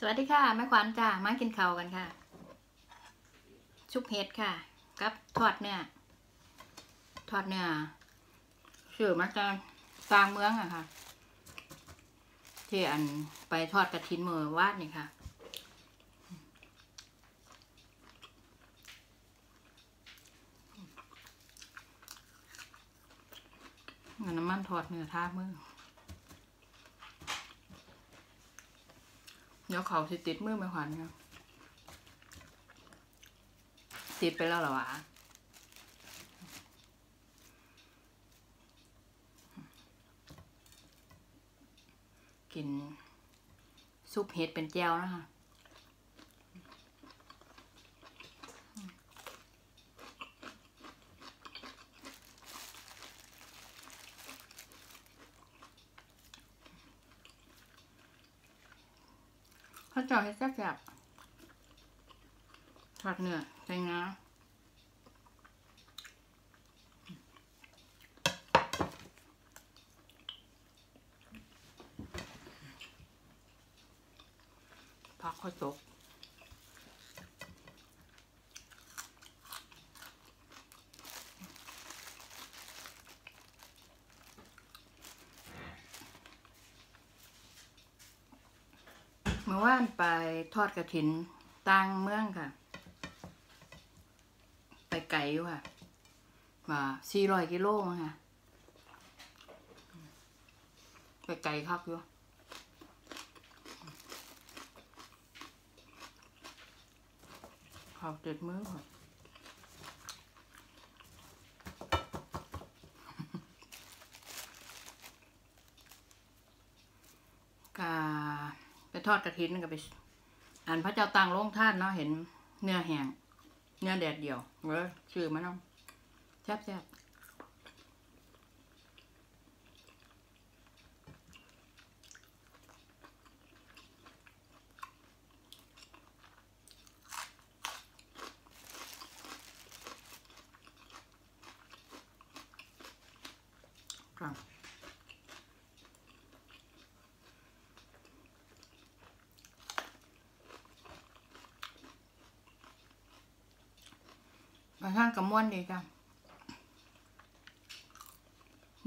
สวัสดีค่ะแม่ขวัญจ้ามากินข้าวกันค่ะ ชุบเห็ดค่ะ กับทอดเนื้อทอดเนื้อชื่อมาจากสร้างเมืองอะค่ะ ที่อันไปทอดกระถินมือวาดนี่ค่ะน้ำมันทอดเนื้อท่ามือ ดี๋ยวเขาสิติดมือไม่ขวัญครับติดไปแล้วเหรอวะกินซุปเห็ดเป็นแจวนะคะ จาะให้แซ่บๆทอดเนื้อใส่งาผักข้าวตก เมื่อวานไปทอดกระถินตังเมืองค่ะ ไปไกลอยู่ค่ะว่าสี่ร้อยกิโลมั้งค่ะ ไปไกลคักอยู่เขาติดมือค่ะ กาไป ทอดกระถินก็ไปอันพระเจ้าตังลงท่านเนาะเห็นเนื้อแห้งเนื้อแดดเดียวเว้ยชื่อมันเนาะแซ่บแซ่บครับ มาทางกับม้วนดีจ้ะ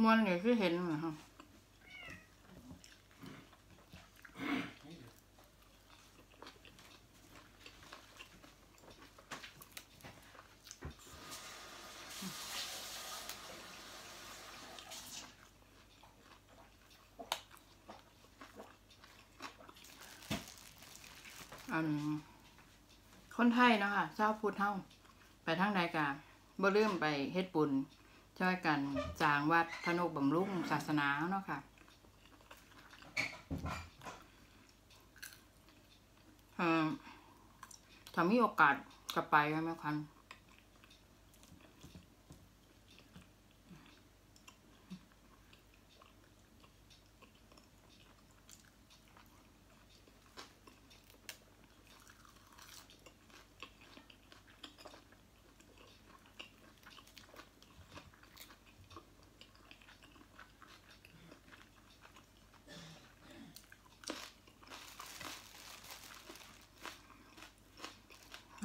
ม้วนเนี่คือเห็นเหรอคะอันคนไทยเนาะค่ะเจ้าพูดเท่า ทางใดกาบ่ลืมไปเฮ็ดบุญช่วยกันจางวัดธนุบำรุงศาสนาเนาะค่ะเอ่อถ้ามีโอกาสก็ไปค่ะแม่คัน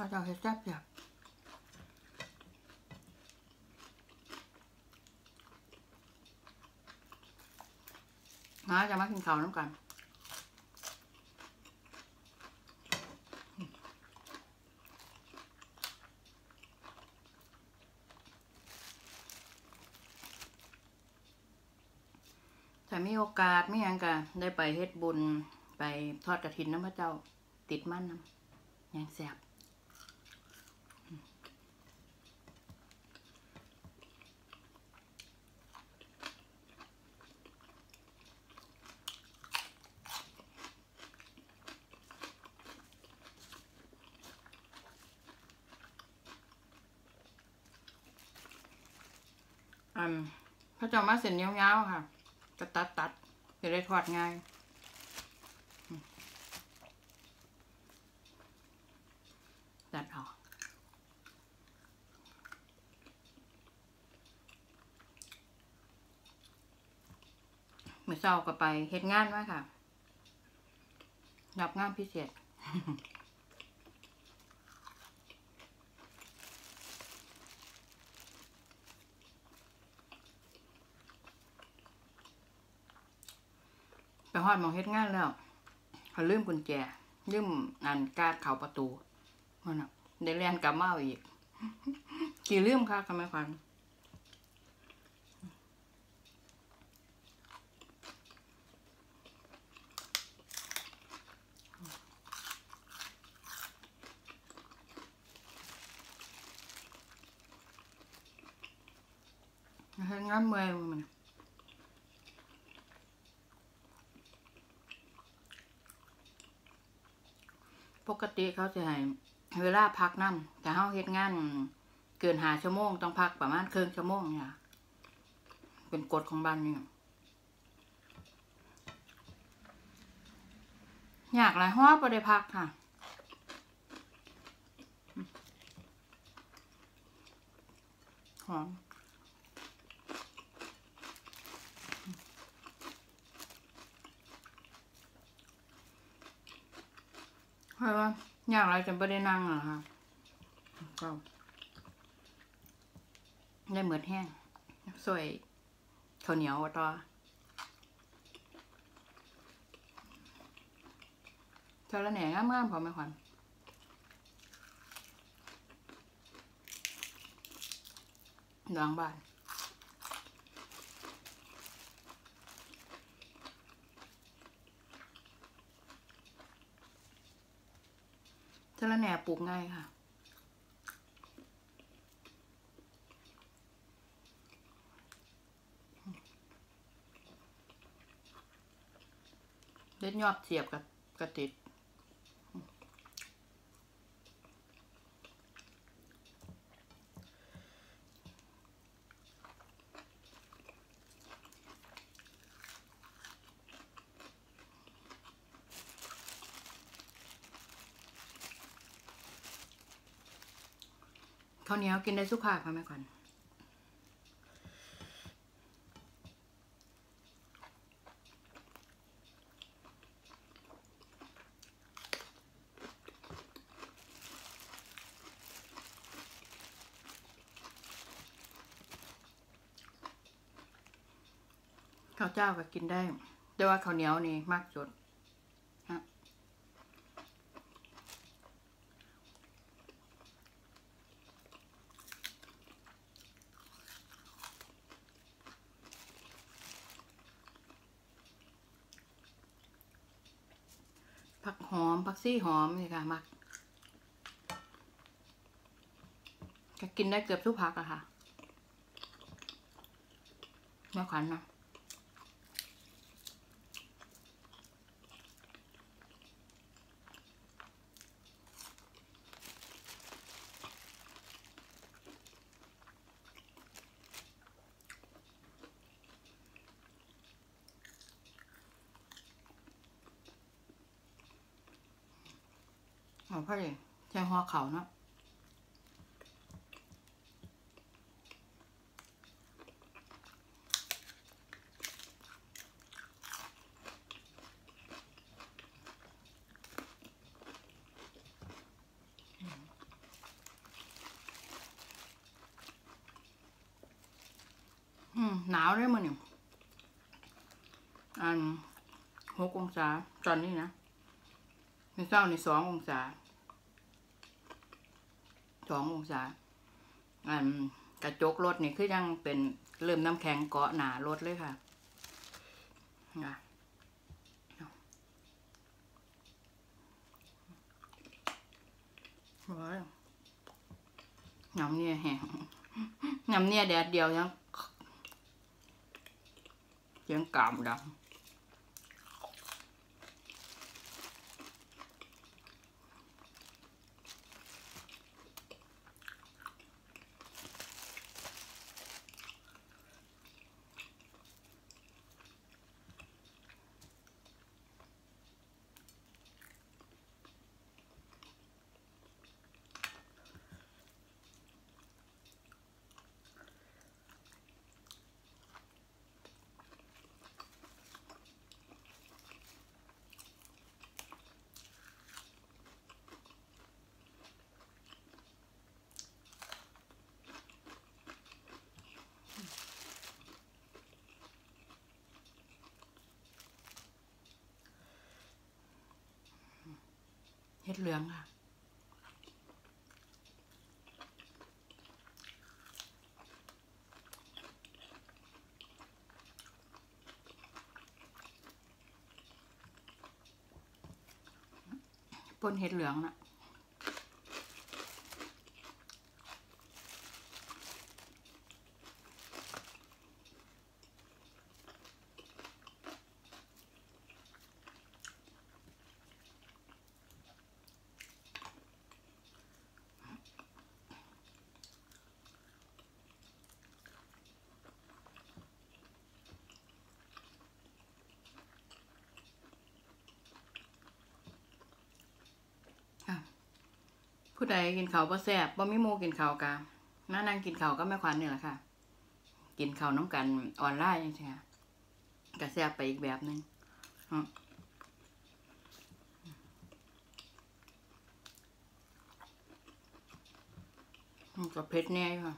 เราจะเฮ็ดแซ่บอยากมาจะมากินข้าวน้ำกันถ้ามีโอกาสไม่ยังกะได้ไปเฮ็ดบุญไปทอดกระถินน้ำพระเจ้าติดมั่นน้ำยังแซ่บ อันพระเจ้ามาเส้นยาวๆค่ะก็ตัดตัดจะได้ทอดง่ายตัดออกเมื่อเช้าก็ไปเฮ็ดงานมาค่ะรับงานพิเศษ ไปฮอดมองเฮ็ดงานแล้วเขาลืมกุญแจลืมอันการดเข้าประตูมันน่ะได้เรียนกับมาเอาอีก กี่ลืมค่ะคำไม่ควันเฮ็ดงานเมื่อยมัน ปกติเขาจะให้เวลาพักน้ำแต่เขาเฮ็ดงานเกินหาชั่วโมงต้องพักประมาณครึ่งชั่วโมงเนี่ยเป็นกฎของบ้านนี่อยากหลายห้อประเดพักค่ะหอม เพราะว่าอยากอะไรจะไม่ได้นั่งเหรอคะก็ได้เหมือนแห้งสวยข้าวเหนียวต่อเธอละแหน่งามๆพอไหมควันหลังบ้านะระแหน่ปลูกง่ายค่ะเล็ดยอดเสียบกับกระติด ข้าวเหนียวกินได้สุขภาพค่ะแม่ก่อนข้าวเจ้าก็กินได้ แต่ว่าข้าวเหนียวนี่มากสุดนะผักหอม ผัก ซี่หอมนี่ค่ะมักก็กินได้เกือบทุกผักอะค่ะแม่ขวัญนะ เอาพ่อเลยใช้หัวเขาเนาะอืมหนาวเลยมันเนี่ยอันหกองศาตอนนี้นะในเช้าในสององศา สององศาอันกระจกรถนี่คือยังเป็นเริ่มน้ำแข็งเกาะหนารถเลยค่ะนะโอ้ำเนี่ยแห้งยำเนี่ยแดดเดียวยังยังกามดัง เห็ดเหลืองค่ะปนเห็ดเหลืองน่ะ ผู้ใดกินข้าวบ่แซ่บบ่มีหมู่กินข้าวกะมานั่งกินข้าวก็แม่ขวัญนี่แหละค่ะ กินข้าวน้ำกันออนไลน์จังซี่ค่ะก็แซ่บไปอีกแบบหนึ่งมันก็เผ็ดแน่ค่ะ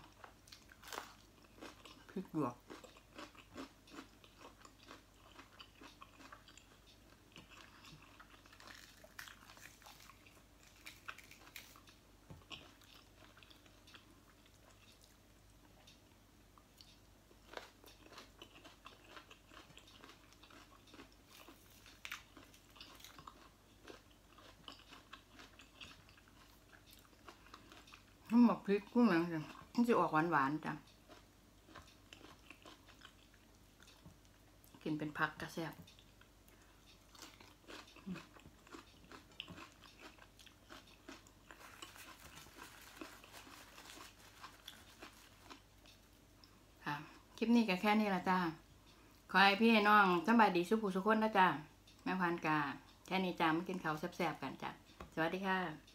พริกหยวก หมักพริกกุ้งเหลืองจ้ะมันจะออกหวานหวานจ้ะกินเป็นพักกระแซบค่ะคลิปนี้ก็แค่นี้ละจ้า ขอให้พี่น้องสบายดีสุขูสุขคนนะจ้า แม่พันกา แค่นี้จ้ามากินข้าวแซ่บๆกันจ้ะสวัสดีค่ะ